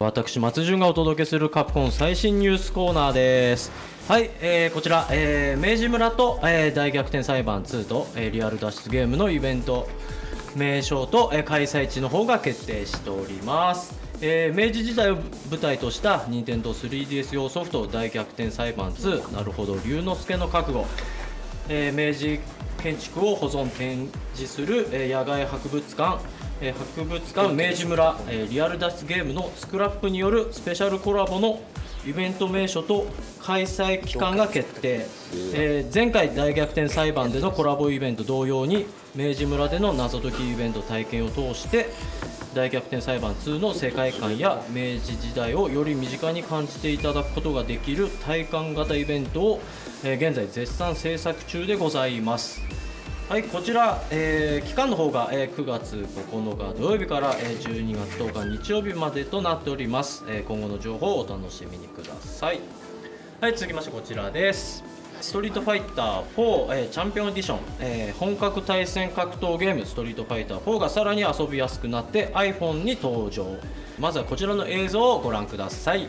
私松潤がお届けするカプコン最新ニュースコーナーです。はい、えー、こちら、えー、明治村と、えー、大逆転裁判2と、えー、リアル脱出ゲームのイベント名称と、えー、開催地の方が決定しております、えー、明治時代を舞台とした任天堂 3DS 用ソフト大逆転裁判2なるほど龍之介の覚悟。えー明治建築を保存展示する、えー野外博物館、えー博物館明治村、えーリアル脱出ゲームのスクラップによるスペシャルコラボのイベント名所と開催期間が決定、えー。前回大逆転裁判でのコラボイベント同様に明治村での謎解きイベント体験を通して大逆転裁判2の世界観や明治時代をより身近に感じていただくことができる体感型イベントを、えー現在絶賛制作中でございますはいこちら、えー期間の方が、えー9月9日土曜日から、えー12月10日日曜日までとなっております、えー今後の情報をお楽しみにください。はい続きましてこちらです。ストリートファイター4、えーチャンピオンエディション、えー本格対戦格闘ゲーム。ストリートファイター4がさらに遊びやすくなって iPhone に登場。まずはこちらの映像をご覧ください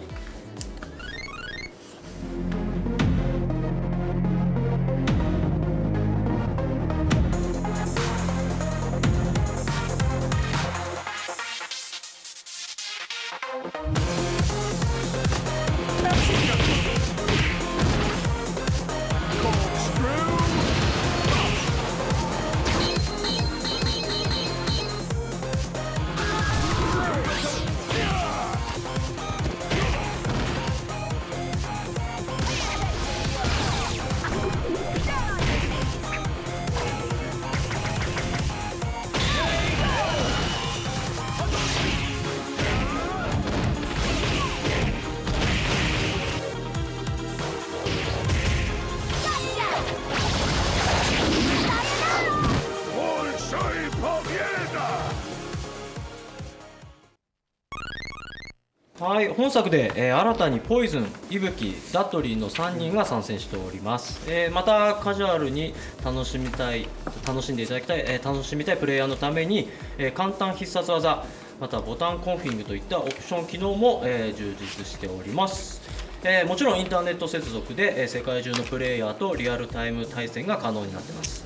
はい本作で、えー新たにポイズン、イブキ、ダトリーの3人が参戦しております、えーまたカジュアルに楽しみたい楽しんでいただきたい、えー楽しみたいプレイヤーのために、え簡単必殺技またボタンコンフィングといったオプション機能も、え充実しております。えもちろんインターネット接続で、え世界中のプレイヤーとリアルタイム対戦が可能になってます。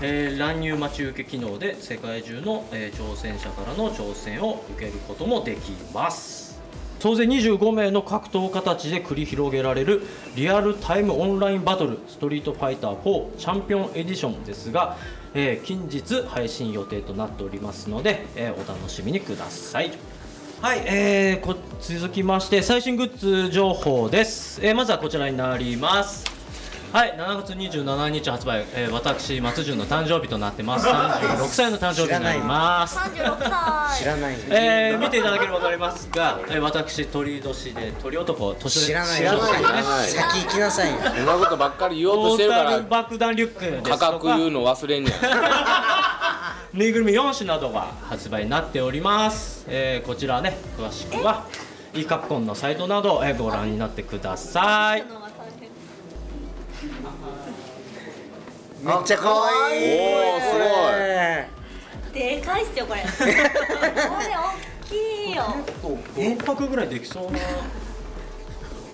えー乱入待ち受け機能で世界中の、え挑戦者からの挑戦を受けることもできます。総勢25名の格闘家たちで繰り広げられるリアルタイムオンラインバトルストリートファイター4チャンピオンエディションですが、えー近日配信予定となっておりますので、えーお楽しみにください。はい、えーこ続きまして最新グッズ情報です、えーまずはこちらになります。はい、7月27日発売、えー私松潤の誕生日となってます。36歳の誕生日になります。36歳。知らない。えー見ていただければ分かりますが、えー私鳥年で鳥男年知らない。知らない先行きなさい。よそんなことばっかり言おうとしてるからル爆弾リュックですと価か格言うの忘れんねや。ぬいぐるみ4種などが発売になっております、えーこちらね詳しくは e カプコンのサイトなど、えーご覧になってくださいめっちゃ可愛い。おおすでかいっすよこれ。これ大きいよ。5泊ぐらいできそうな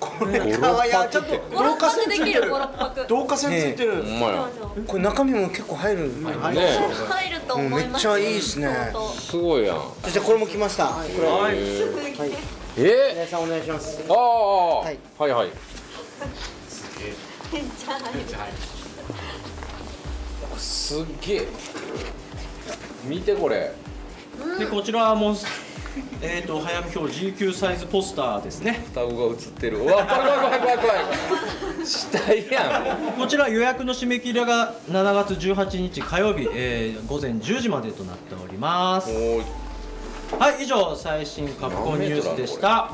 これ可愛い。あちょっと56泊できる56泊導火線ついてる、ごいほんまや。これ中身も結構入るね。入ると思いますうんめっちゃいいっすね。相すごいやん。じゃあこれも来ました。これはい。はい。え皆さんお願いします。ああ、はい。はいはい。当めっちゃ入る。すっげえ。見てこれ。でこちらはもうえーと早見表 GQ サイズポスターですね。双子が映ってる。うわ怖い怖い怖い怖い怖い。死体やん。こちら予約の締め切りが7月18日火曜日、えー午前10時までとなっております。はい以上最新カプコンニュースでした